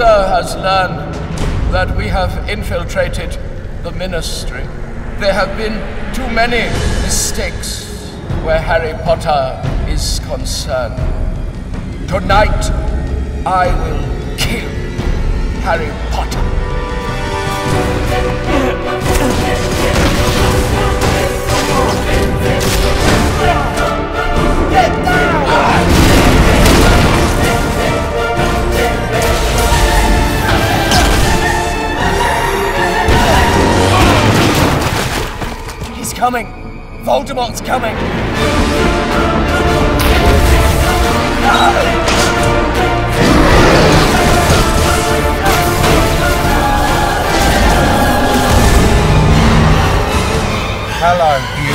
scholars learned that we have infiltrated the ministry. There have been too many mistakes where Harry Potter is concerned. Tonight, I will kill Harry Potter. Coming! Voldemort's coming! Hello,